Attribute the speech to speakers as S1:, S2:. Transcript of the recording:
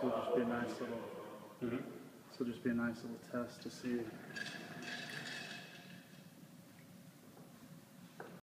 S1: So it'll just be a nice little, mm-hmm. so it'll just be a nice little test to see